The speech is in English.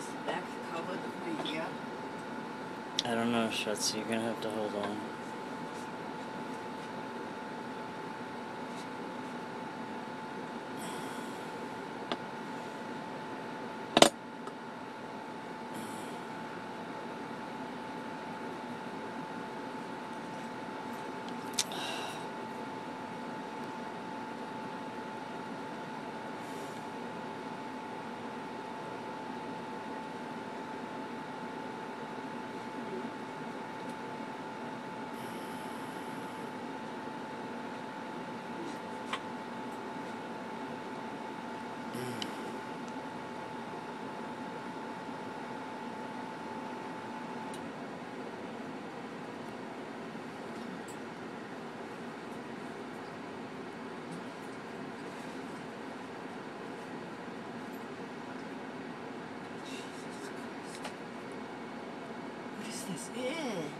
is that the color that we? I don't know, Shutsy. You're gonna have to hold on. Yeah.